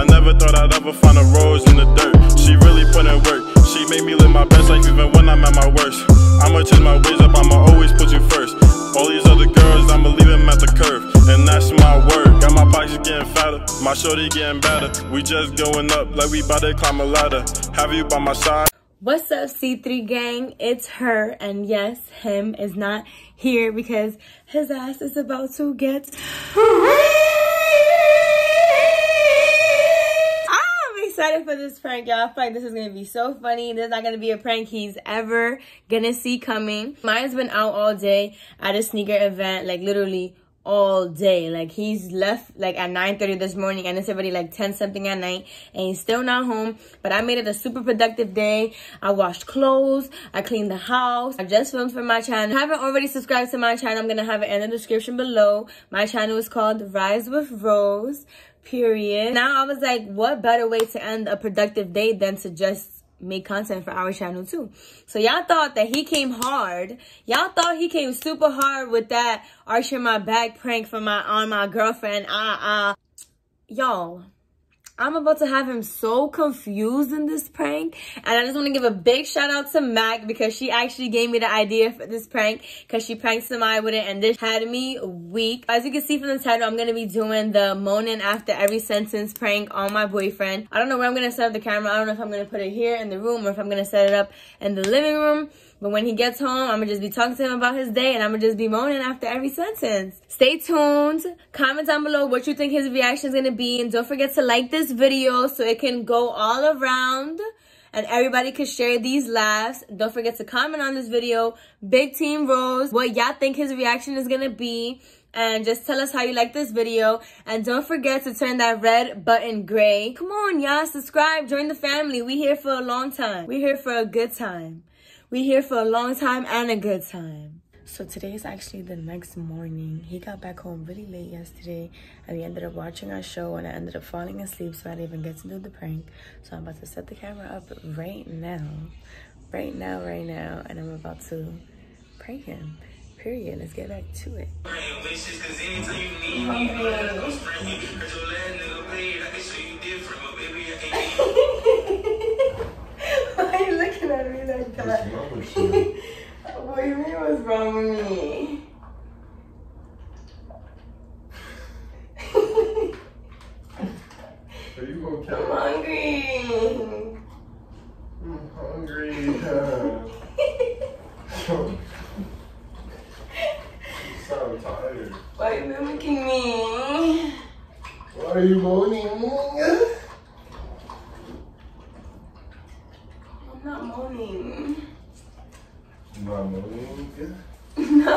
I never thought I'd ever find a rose in the dirt. She really put in work. She made me live my best life even when I'm at my worst. I'ma change my ways up, I'ma always put you first. All these other girls, I'ma leave them at the curve. And that's my word. Got my pockets getting fatter, my shorty getting better. We just going up like we bout to climb a ladder. Have you by my side. What's up, C3 gang? It's her, and yes, him is not here because his ass is about to get. Excited for this prank, y'all. I feel like this is gonna be so funny. This is not gonna be a prank he's ever gonna see coming. Miah's been out all day at a sneaker event, like literally all day. Like he's left like at 9.30 this morning and it's already like 10 something at night and he's still not home. But I made it a super productive day. I washed clothes. I cleaned the house. I just filmed for my channel. If you haven't already subscribed to my channel, I'm going to have it in the description below. My channel is called Rise with Rose, period. Now I was like, what better way to end a productive day than to just make content for our channel too. So y'all thought that he came hard. Y'all thought he came super hard with that arching my back prank for my on my girlfriend. Ah uh, uh. Y'all, I'm about to have him so confused in this prank. And I just want to give a big shout out to Mac because she actually gave me the idea for this prank because she pranked somebody with it and this had me weak. As you can see from the title, I'm going to be doing the moaning after every sentence prank on my boyfriend. I don't know where I'm going to set up the camera. I don't know if I'm going to put it here in the room or if I'm going to set it up in the living room. But when he gets home, I'm gonna just be talking to him about his day and I'm gonna just be moaning after every sentence. Stay tuned. Comment down below what you think his reaction is gonna be. And don't forget to like this video so it can go all around and everybody can share these laughs. Don't forget to comment on this video. Big Team Rose, what y'all think his reaction is gonna be. And just tell us how you like this video. And don't forget to turn that red button gray. Come on, y'all. Subscribe. Join the family. We here for a long time. We here for a good time. We here for a long time and a good time. So today is actually the next morning. He got back home really late yesterday and we ended up watching our show and I ended up falling asleep so I didn't even get to do the prank. So I'm about to set the camera up right now. Right now, right now. And I'm about to prank him. Period. Let's get back to it. what do you mean what's wrong with me? Are you okay? I'm hungry. I'm hungry. you sound tired. Why are you mimicking me? Why are you moaning? I'm not moaning. Not moaning? No.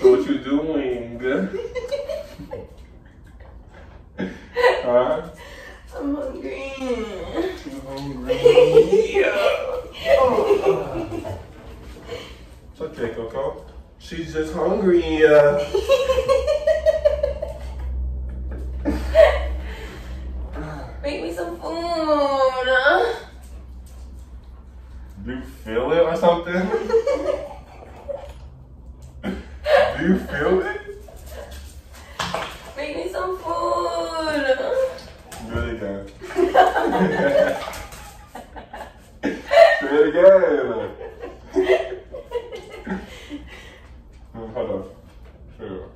So what you doing? huh? I'm hungry. You hungry? It's okay, Coco. She's just hungry. Uh, Make me some food. huh? do you feel it or something? do you feel it? Make me some food. Do it again. Do it again. Hold on. Sure.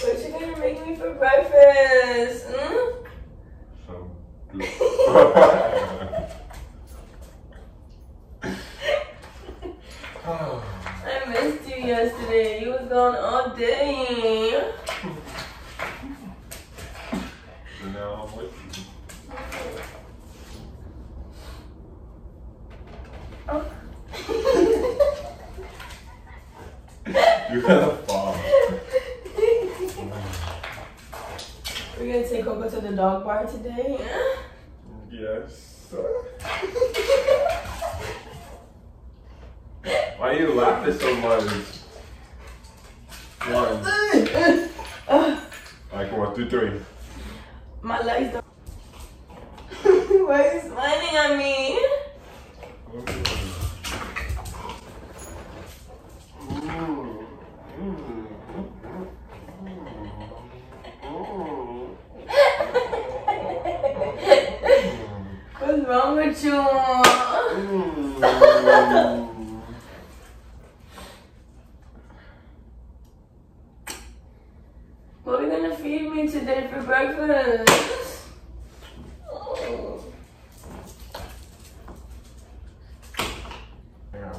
what you gonna make me for breakfast? Hmm? So. I missed you yesterday. You was gone all day. So now I'm with you. Oh. You're gonna fall. We're gonna take Coco to the dog bar today. Yes. Why are you laughing so much? One. Alright, come on. My legs don't. Why are you smiling at me? What's wrong with you? feed me today for breakfast? Oh. Yeah,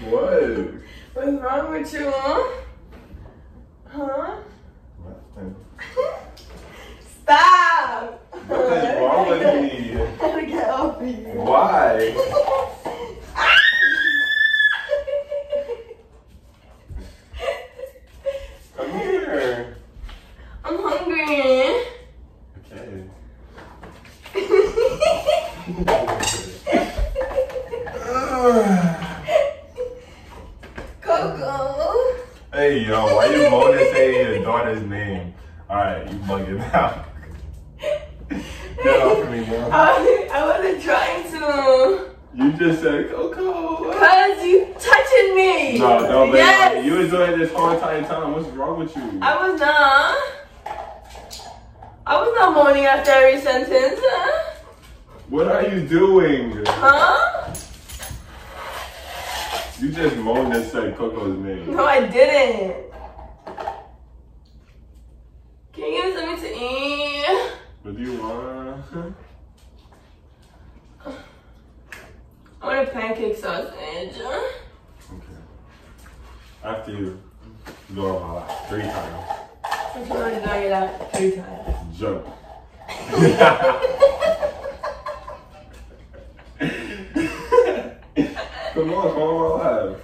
what? What's wrong with you? Huh? Nothing. Stop! What is wrong with me? I gotta get off of you. Why? Come here. I'm hungry. Okay. Coco. hey yo, why you moaning saying your daughter's name? Alright, you bugging out. Get off of me, bro. I, I wasn't trying to. You just said Coco. Cause you touching me. No, no, but yes. you was doing this whole entire time. What's wrong with you? I was not. I was not moaning after every sentence. Huh? What are you doing? Huh? You just moaned and said Coco's name. No, I didn't. Can you give me something to eat? What do you want? I want a pancake sausage. Okay. After you go on my lap three times. I can only do that three times. Jump. come on, come on my lap.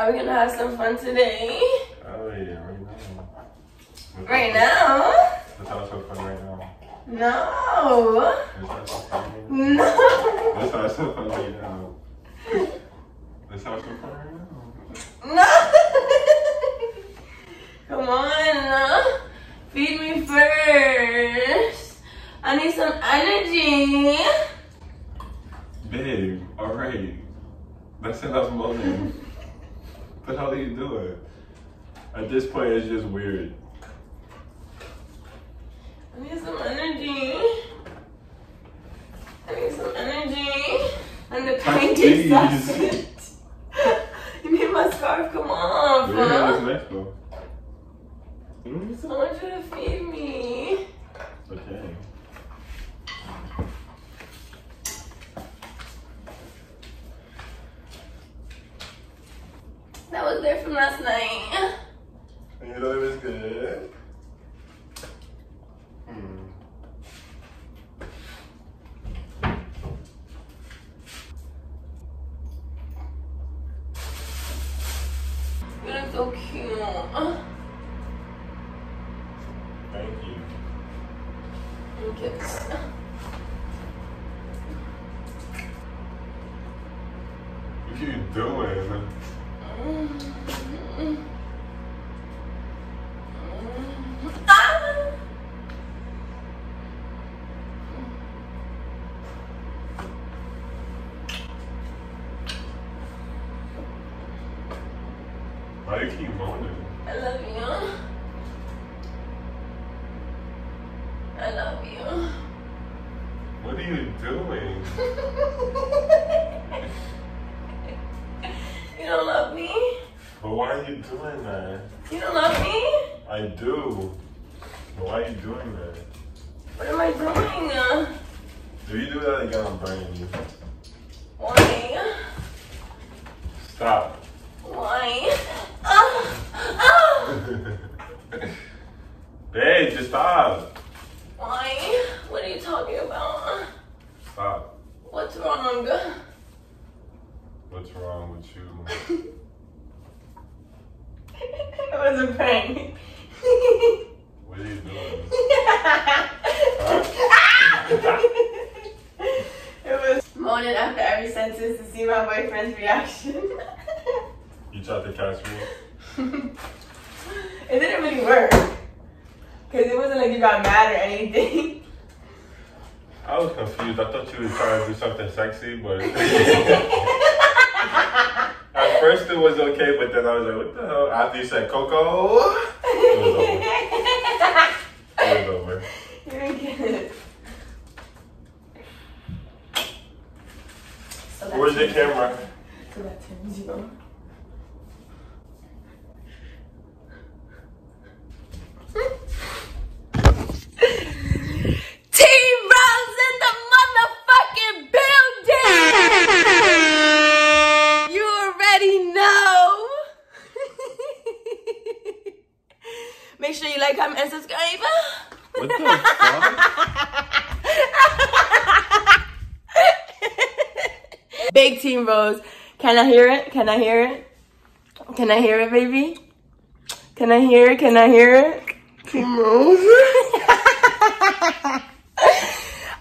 Are we gonna have some fun today? Oh yeah, right now. Right now? Let's have some fun right now. No. Let's have some fun right now. No. Let's have fun right now. Let's have some fun right now. No. Come on. Feed me first. I need some energy. Babe, alright. That's enough moaning. what the hell are you doing? At this point, is just weird. I need some energy. I need some energy. And the Jeez. sausage. you made my scarf come off. Yeah, huh? next one. Hmm? I want you to feed me. Okay. That was there from last night. You know it was good. Hmm. You look so cute. Thank you. Kiss. What you doing? Ah! Why you keep moaning? I love you. I love you. What are you doing? you don't love me? But why are you doing that? You don't love me? I do. But why are you doing that? What am I doing? If you do that again, I'm burning you. Why? Stop. Why? Ah! Babe, just stop. Why? What are you talking about? Stop. What's wrong? What's wrong with you? it was a prank. What are you doing? it was moaning after every sentence to see my boyfriend's reaction. You tried to catch me? it didn't really work. Because it wasn't like you got mad or anything. I was confused. I thought you were trying to do something sexy, but at first it was okay, but then I was like, what the hell? After you said Coco, it was over. It was over. You're good. So that Where's the camera? So that turns you on. Team Rose in the motherfucking building! You already know. Make sure you like, comment, and subscribe. What the fuck? Big Team Rose. Can I hear it? Can I hear it? Can I hear it, baby? Can I hear it? Can I hear it? Team Rose.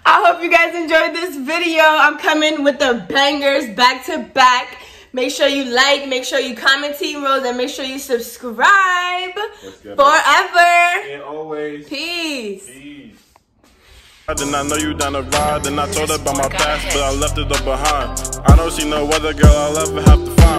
I hope you guys enjoyed this video. I'm coming with the bangers back to back. Make sure you like, make sure you comment Team Rose, and make sure you subscribe it. forever. And always, Peace. peace. I did not know you down the ride, and I told her about my past, but I left it all behind. I don't see no other girl I'll ever have to find.